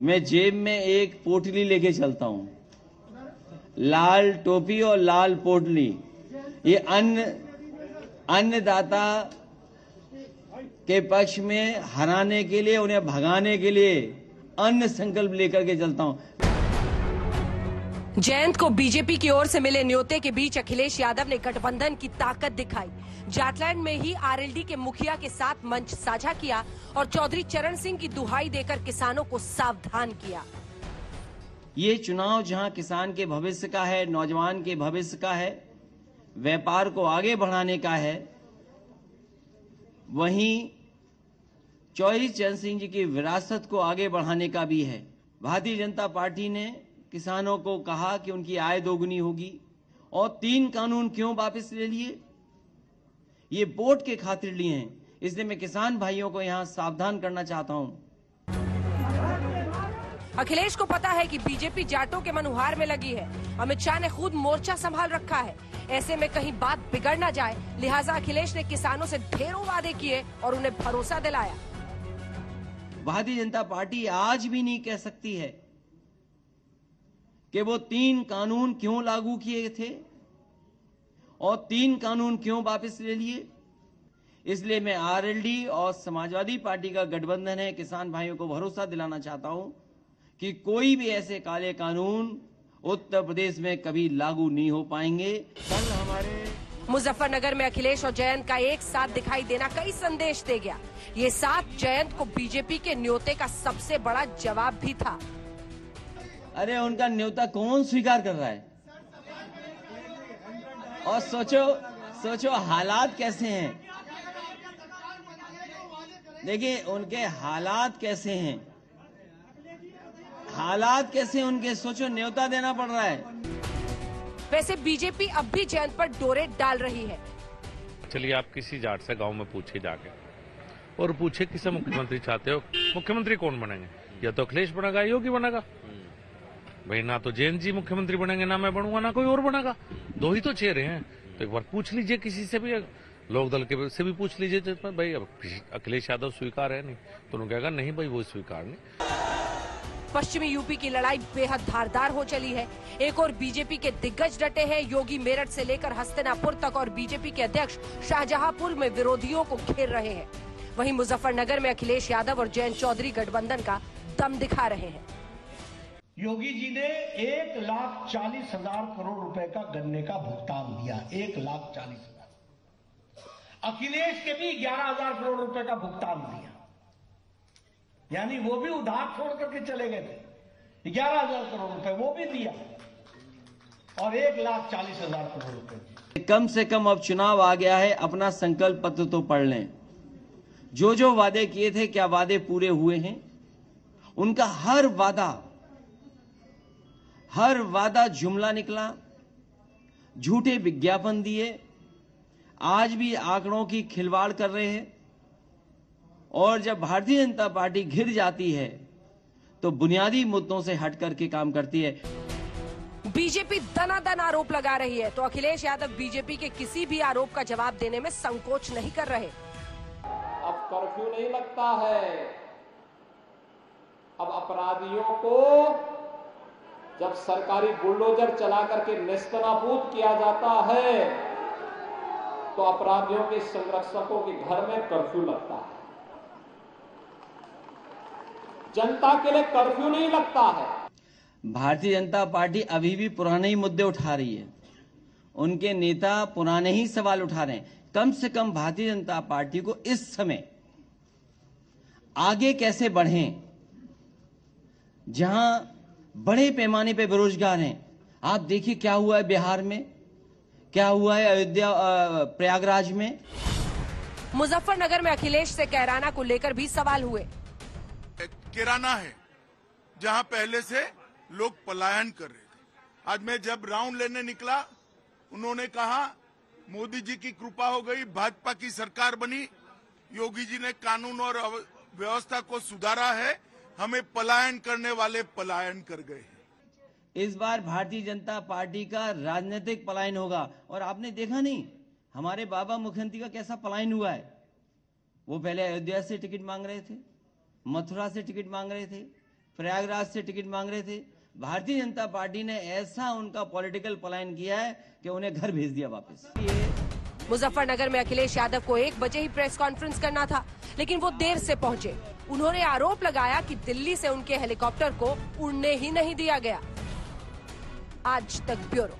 मैं जेब में एक पोटली लेके चलता हूँ। लाल टोपी और लाल पोटली। ये अन्न अन्नदाता के पक्ष में हराने के लिए, उन्हें भगाने के लिए अन्न संकल्प लेकर के चलता हूँ। जयंत को बीजेपी की ओर से मिले न्योते के बीच अखिलेश यादव ने गठबंधन की ताकत दिखाई। जाटलैंड में ही आरएलडी के मुखिया के साथ मंच साझा किया और चौधरी चरण सिंह की दुहाई देकर किसानों को सावधान किया। ये चुनाव जहाँ किसान के भविष्य का है, नौजवान के भविष्य का है, व्यापार को आगे बढ़ाने का है, वहीं चौधरी चरण सिंह जी की विरासत को आगे बढ़ाने का भी है। भारतीय जनता पार्टी ने किसानों को कहा कि उनकी आय दोगुनी होगी और तीन कानून क्यों वापस ले लिए? ये वोट के खातिर लिए हैं। इसलिए मैं किसान भाइयों को यहाँ सावधान करना चाहता हूँ। अखिलेश को पता है कि बीजेपी जाटों के मनुहार में लगी है। अमित शाह ने खुद मोर्चा संभाल रखा है। ऐसे में कहीं बात बिगड़ ना जाए। लिहाजा अखिलेश ने किसानों से ढेरों वादे किए और उन्हें भरोसा दिलाया। भारतीय जनता पार्टी आज भी नहीं कह सकती है कि वो तीन कानून क्यों लागू किए थे और तीन कानून क्यों वापस ले लिए? इसलिए मैं आरएलडी और समाजवादी पार्टी का गठबंधन है। किसान भाइयों को भरोसा दिलाना चाहता हूँ कि कोई भी ऐसे काले कानून उत्तर प्रदेश में कभी लागू नहीं हो पाएँगे। कल हमारे मुजफ्फरनगर में अखिलेश और जयंत का एक साथ दिखाई देना कई संदेश दे गया। ये साथ जयंत को बीजेपी के न्योते का सबसे बड़ा जवाब भी था। अरे उनका न्योता कौन स्वीकार कर रहा है? और सोचो सोचो हालात कैसे हैं? देखिए उनके हालात कैसे हैं? हालात कैसे हैं उनके? सोचो न्योता देना पड़ रहा है। वैसे बीजेपी अब भी जयंत पर डोरे डाल रही है। चलिए आप किसी जाट से गाँव में पूछिए जाके। और पूछे किसे मुख्यमंत्री चाहते हो? मुख्यमंत्री कौन बनेंगे? या तो अखिलेश बनेगा योगी बनेगा? भाई, ना तो जैन जी मुख्यमंत्री बनेंगे, ना मैं बनूँगा, ना कोई और बनेगा। दो ही तो चेहरे हैं। तो एक बार पूछ लीजिए किसी से भी, लोक दल के से भी पूछ लीजिए जिसमें भाई, अब अखिलेश यादव स्वीकार है नहीं तो उन्होंने कहेगा, नहीं भाई, वो स्वीकार नहीं। पश्चिमी यूपी की लड़ाई बेहद धारदार हो चली है। एक और बीजेपी के दिग्गज डटे हैं, योगी मेरठ से लेकर हस्तिनापुर तक, और बीजेपी के अध्यक्ष शाहजहांपुर में विरोधियों को घेर रहे हैं। वहीं मुजफ्फरनगर में अखिलेश यादव और जयंत चौधरी गठबंधन का दम दिखा रहे हैं। योगी जी ने एक लाख चालीस हज़ार करोड़ रुपए का गन्ने का भुगतान दिया। एक लाख चालीस हज़ार। अखिलेश के भी ग्यारह हज़ार करोड़ रुपए का भुगतान दिया। यानी वो भी उधार छोड़ करके चले गए थे। ग्यारह हज़ार करोड़ रुपए वो भी दिया। और एक लाख चालीस हज़ार करोड़ रुपए कम से कम अब चुनाव आ गया है, अपना संकल्प पत्र तो पढ़ लें। जो जो वादे किए थे, क्या वादे पूरे हुए हैं? उनका हर वादा हर वादा जुमला निकला झूठे विज्ञापन दिए आज भी आंकड़ों की खिलवाड़ कर रहे हैं। और जब भारतीय जनता पार्टी घिर जाती है तो बुनियादी मुद्दों से हट करके काम करती है। बीजेपी दनादन आरोप लगा रही है तो अखिलेश यादव बीजेपी के किसी भी आरोप का जवाब देने में संकोच नहीं कर रहे। अब कर्फ्यू नहीं लगता है। अब अपराधियों को जब सरकारी बुलडोजर चला करके निस्तनाबूद किया जाता है तो अपराधियों के संरक्षकों के घर में कर्फ्यू लगता है। जनता के लिए कर्फ्यू नहीं लगता है। भारतीय जनता पार्टी अभी भी पुराने ही मुद्दे उठा रही है। उनके नेता पुराने ही सवाल उठा रहे हैं। कम से कम भारतीय जनता पार्टी को इस समय आगे कैसे बढ़ें? जहाँ बड़े पैमाने पे बेरोजगार हैं। आप देखिए क्या हुआ है बिहार में? क्या हुआ है अयोध्या प्रयागराज में? मुजफ्फरनगर में अखिलेश से कैराना को लेकर भी सवाल हुए। किराना है जहाँ पहले से लोग पलायन कर रहे थे। आज मैं जब राउंड लेने निकला उन्होंने कहा मोदी जी की कृपा हो गई भाजपा की सरकार बनी योगी जी ने कानून और व्यवस्था को सुधारा है हमें पलायन करने वाले पलायन कर गए इस बार भारतीय जनता पार्टी का राजनीतिक पलायन होगा। और आपने देखा नहीं हमारे बाबा मुख्यमंत्री का कैसा पलायन हुआ है? वो पहले अयोध्या से टिकट मांग रहे थे मथुरा से टिकट मांग रहे थे प्रयागराज से टिकट मांग रहे थे। भारतीय जनता पार्टी ने ऐसा उनका पॉलिटिकल पलायन किया है कि उन्हें घर भेज दिया वापस। मुजफ्फरनगर में अखिलेश यादव को एक बजे ही प्रेस कॉन्फ्रेंस करना था लेकिन वो देर से पहुँचे। उन्होंने आरोप लगाया कि दिल्ली से उनके हेलीकॉप्टर को उड़ने ही नहीं दिया गया। आज तक ब्यूरो।